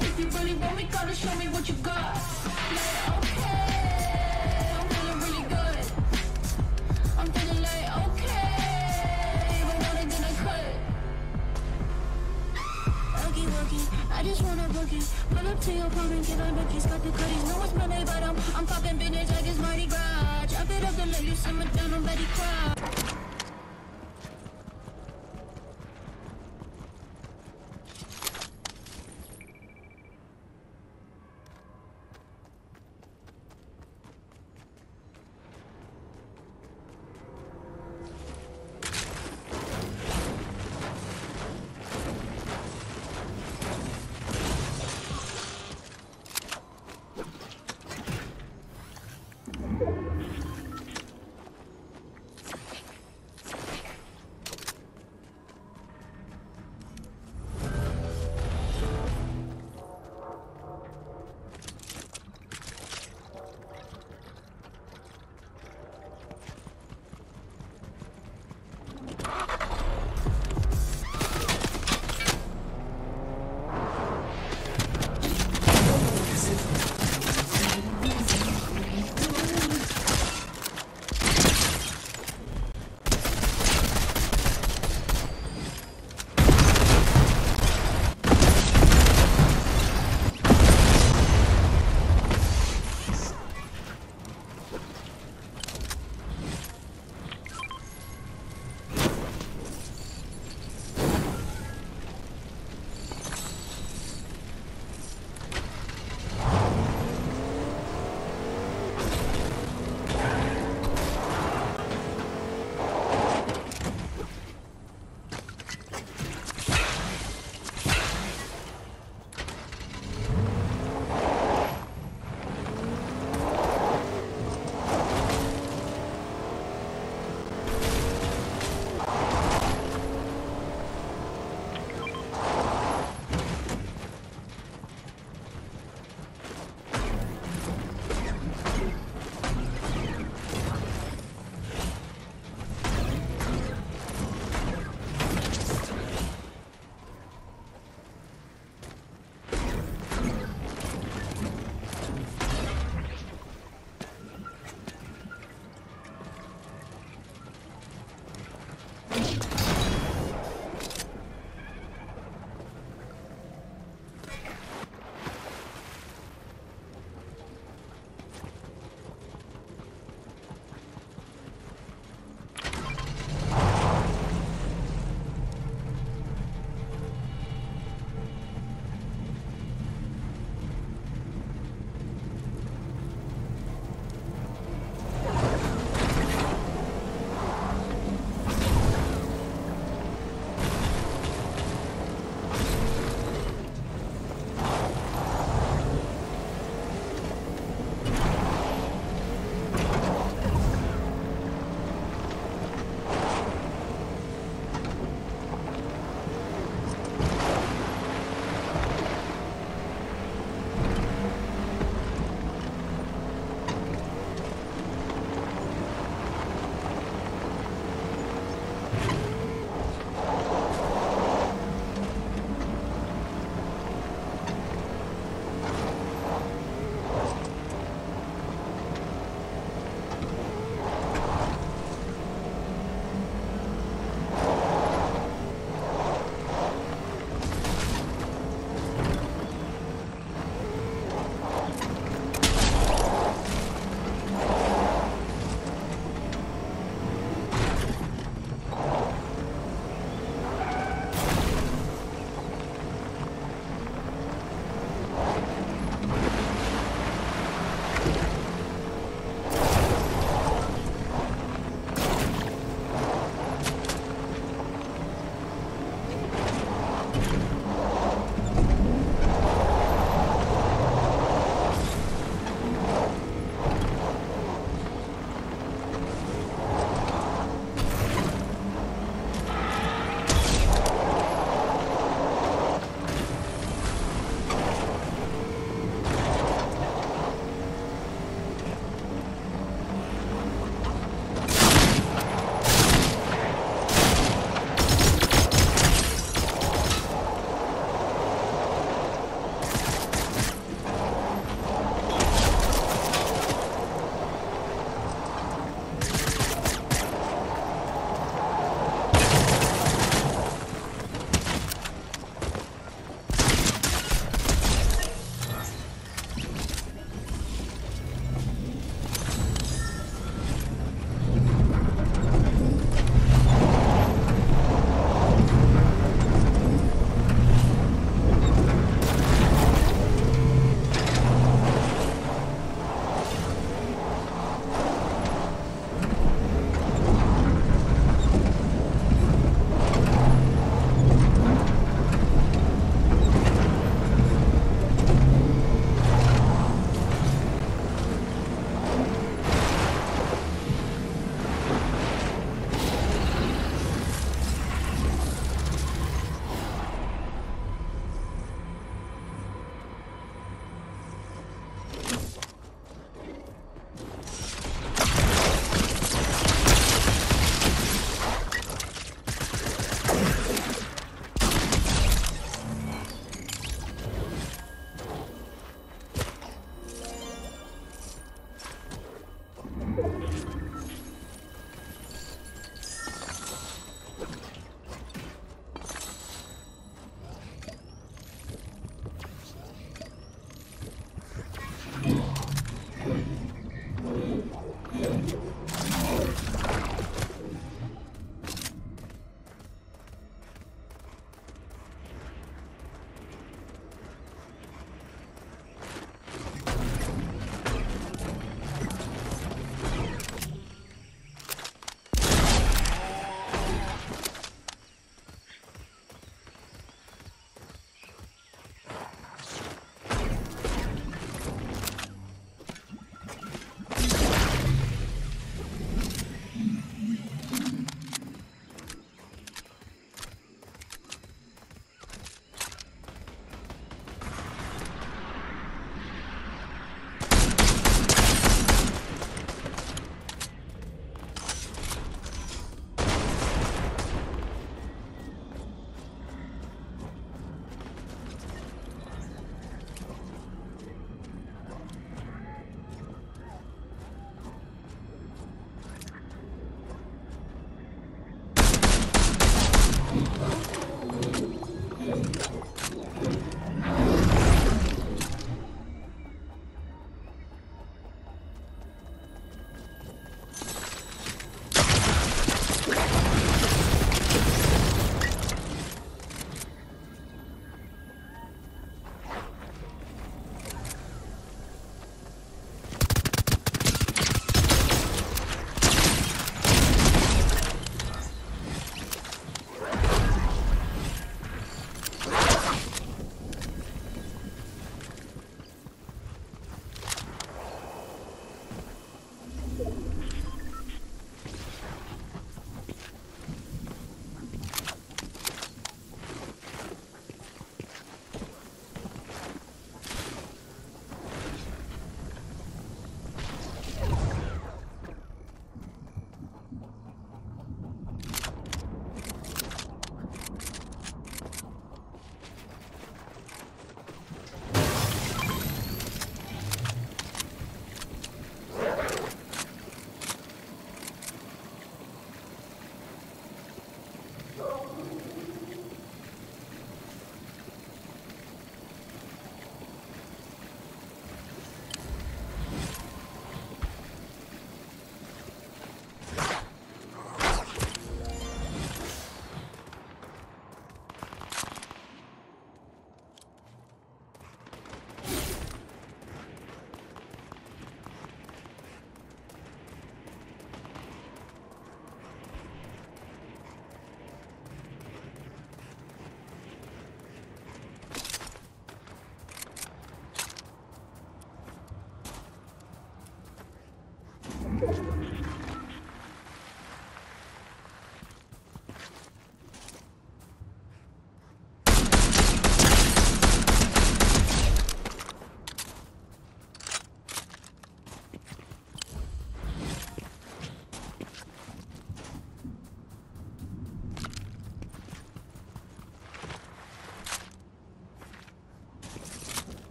If you really want me, gotta show me what you got. Like, okay, I'm feeling really good. I'm feeling like, okay, but what I get a cut. Oogie woogie, I just wanna boogie. Pull up to your apartment, get on nookies, got the goodies. No one's money, but I'm, I'm popping vintage like it's Mardi Gras. Chop it up and let you simmer down, I'm Betty Crow.